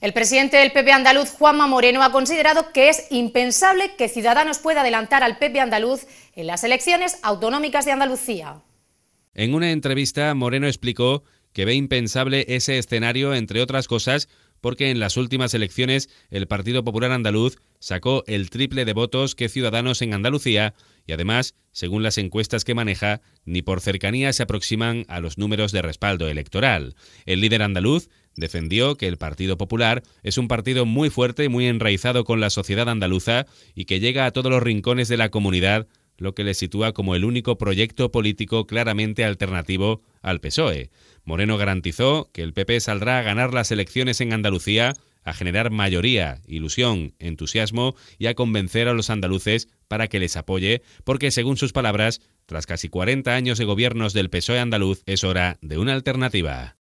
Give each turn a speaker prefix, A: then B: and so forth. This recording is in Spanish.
A: El presidente del PP andaluz, Juanma Moreno, ha considerado que es impensable que Ciudadanos pueda adelantar al PP andaluz en las elecciones autonómicas de Andalucía.
B: En una entrevista, Moreno explicó que ve impensable ese escenario, entre otras cosas, porque en las últimas elecciones el Partido Popular Andaluz sacó el triple de votos que Ciudadanos en Andalucía y además, según las encuestas que maneja, ni por cercanía se aproximan a los números de respaldo electoral. El líder andaluz defendió que el Partido Popular es un partido muy fuerte y muy enraizado con la sociedad andaluza y que llega a todos los rincones de la comunidad lo que le sitúa como el único proyecto político claramente alternativo al PSOE. Moreno garantizó que el PP saldrá a ganar las elecciones en Andalucía, a generar mayoría, ilusión, entusiasmo y a convencer a los andaluces para que les apoye, porque según sus palabras, tras casi 40 años de gobiernos del PSOE andaluz es hora de una alternativa.